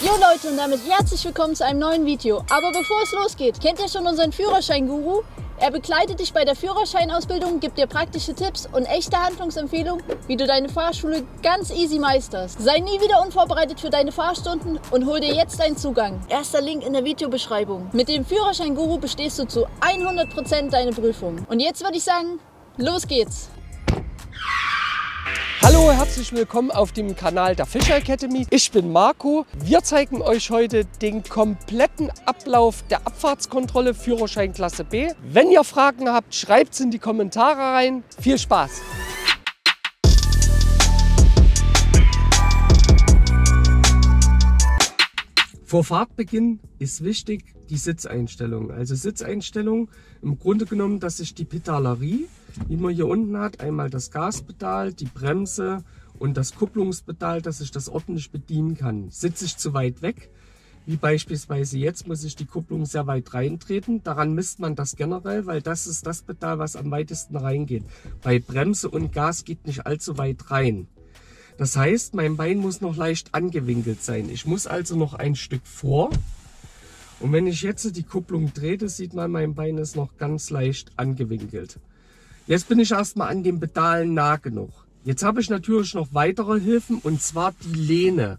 Jo Leute und damit herzlich willkommen zu einem neuen Video. Aber bevor es losgeht, kennt ihr schon unseren Führerschein-Guru? Er begleitet dich bei der Führerscheinausbildung, gibt dir praktische Tipps und echte Handlungsempfehlungen, wie du deine Fahrschule ganz easy meisterst. Sei nie wieder unvorbereitet für deine Fahrstunden und hol dir jetzt deinen Zugang. Erster Link in der Videobeschreibung. Mit dem Führerschein-Guru bestehst du zu 100% deine Prüfung. Und jetzt würde ich sagen, los geht's! Hallo, herzlich willkommen auf dem Kanal der Fischer Academy. Ich bin Marco. Wir zeigen euch heute den kompletten Ablauf der Abfahrtskontrolle Führerschein Klasse B. Wenn ihr Fragen habt, schreibt es in die Kommentare rein. Viel Spaß! Vor Fahrtbeginn ist wichtig die Sitzeinstellung. Also Sitzeinstellung im Grunde genommen, dass sich die Pedalerie, wie man hier unten hat, einmal das Gaspedal, die Bremse und das Kupplungspedal, dass ich das ordentlich bedienen kann. Sitze ich zu weit weg, wie beispielsweise jetzt, muss ich die Kupplung sehr weit reintreten. Daran misst man das generell, weil das ist das Pedal, was am weitesten reingeht. Bei Bremse und Gas geht nicht allzu weit rein. Das heißt, mein Bein muss noch leicht angewinkelt sein. Ich muss also noch ein Stück vor. Und wenn ich jetzt die Kupplung drehe, sieht man, mein Bein ist noch ganz leicht angewinkelt. Jetzt bin ich erstmal an den Pedalen nah genug. Jetzt habe ich natürlich noch weitere Hilfen und zwar die Lehne.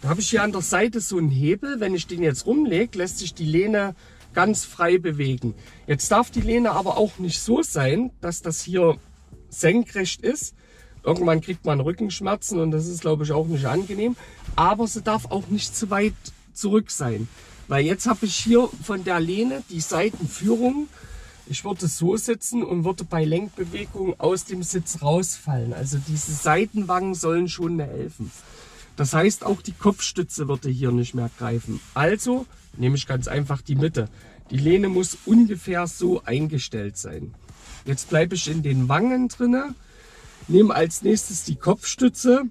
Da habe ich hier an der Seite so einen Hebel. Wenn ich den jetzt rumlege, lässt sich die Lehne ganz frei bewegen. Jetzt darf die Lehne aber auch nicht so sein, dass das hier senkrecht ist, Irgendwann kriegt man Rückenschmerzen und das ist, glaube ich, auch nicht angenehm. Aber sie darf auch nicht zu weit zurück sein. Weil jetzt habe ich hier von der Lehne die Seitenführung. Ich würde so sitzen und würde bei Lenkbewegung aus dem Sitz rausfallen. Also diese Seitenwangen sollen schon mir helfen. Das heißt, auch die Kopfstütze würde hier nicht mehr greifen. Also nehme ich ganz einfach die Mitte. Die Lehne muss ungefähr so eingestellt sein. Jetzt bleibe ich in den Wangen drinne Nehme als nächstes die Kopfstütze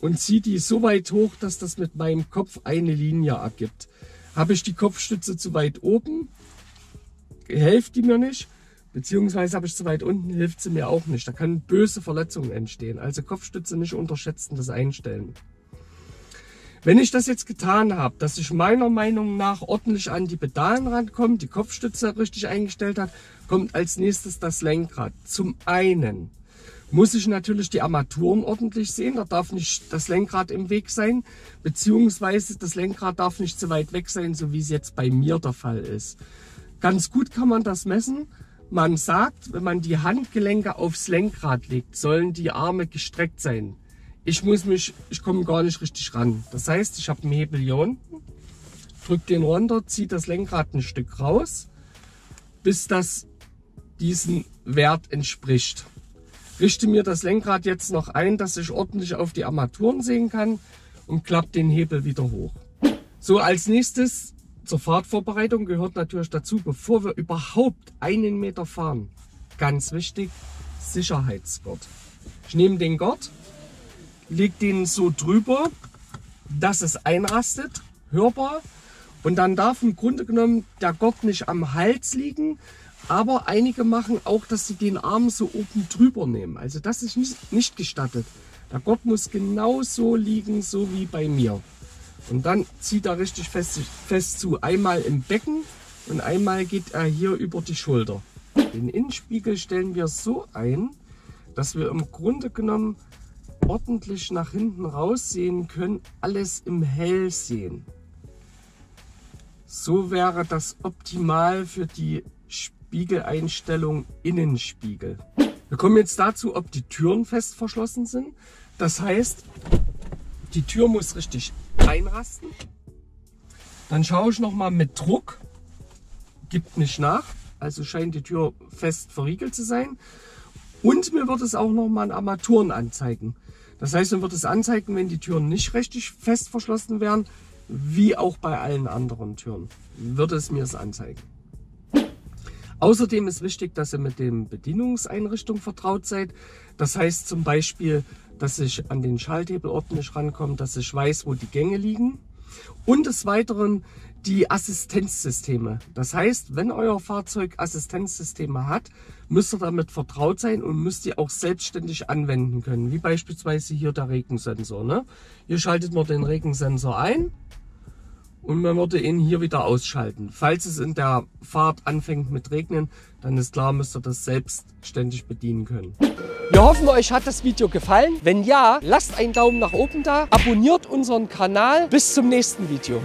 und ziehe die so weit hoch, dass das mit meinem Kopf eine Linie ergibt. Habe ich die Kopfstütze zu weit oben, hilft die mir nicht. Beziehungsweise habe ich zu weit unten, hilft sie mir auch nicht. Da kann böse Verletzungen entstehen. Also Kopfstütze nicht unterschätzen, das einstellen. Wenn ich das jetzt getan habe, dass ich meiner Meinung nach ordentlich an die Pedalen rankomme, die Kopfstütze richtig eingestellt hat, kommt als nächstes das Lenkrad. Zum einen muss ich natürlich die Armaturen ordentlich sehen. Da darf nicht das Lenkrad im Weg sein, beziehungsweise das Lenkrad darf nicht zu weit weg sein, so wie es jetzt bei mir der Fall ist. Ganz gut kann man das messen. Man sagt, wenn man die Handgelenke aufs Lenkrad legt, sollen die Arme gestreckt sein. Ich muss mich, ich komme gar nicht richtig ran. Das heißt, ich habe einen Hebel hier unten, drücke den runter, ziehe das Lenkrad ein Stück raus, bis das diesen Wert entspricht richte mir das Lenkrad jetzt noch ein, dass ich ordentlich auf die Armaturen sehen kann und klappe den Hebel wieder hoch. So, als nächstes zur Fahrtvorbereitung gehört natürlich dazu, bevor wir überhaupt einen Meter fahren, ganz wichtig, Sicherheitsgurt. Ich nehme den Gurt, lege den so drüber, dass es einrastet, hörbar. Und dann darf im Grunde genommen der Gurt nicht am Hals liegen, aber einige machen auch, dass sie den Arm so oben drüber nehmen. Also das ist nicht, gestattet. Der Gurt muss genau so liegen, so wie bei mir. Und dann zieht er richtig fest, fest zu. Einmal im Becken und einmal geht er hier über die Schulter. Den Innenspiegel stellen wir so ein, dass wir im Grunde genommen ordentlich nach hinten raus sehen können, alles im Hell sehen. So wäre das optimal für die Spiegeleinstellung Innenspiegel. Wir kommen jetzt dazu, ob die Türen fest verschlossen sind. Das heißt, die Tür muss richtig einrasten. Dann schaue ich nochmal mit Druck. Gibt nicht nach. Also scheint die Tür fest verriegelt zu sein. Und mir wird es auch nochmal Armaturen anzeigen. Das heißt, mir wird es anzeigen, wenn die Türen nicht richtig fest verschlossen werden, wie auch bei allen anderen Türen, wird es mir es anzeigen. Außerdem ist wichtig, dass ihr mit den Bedienungseinrichtungen vertraut seid. Das heißt zum Beispiel, dass ich an den Schalthebel ordentlich rankomme, dass ich weiß, wo die Gänge liegen. Und des Weiteren die Assistenzsysteme. Das heißt, wenn euer Fahrzeug Assistenzsysteme hat, müsst ihr damit vertraut sein und müsst ihr auch selbstständig anwenden können. Wie beispielsweise hier der Regensensor. Ne? Ihr schaltet nur den Regensensor ein und man würde ihn hier wieder ausschalten. Falls es in der Fahrt anfängt mit Regnen, dann ist klar, müsst ihr das selbstständig bedienen können. Wir hoffen, euch hat das Video gefallen. Wenn ja, lasst einen Daumen nach oben da, abonniert unseren Kanal. Bis zum nächsten Video.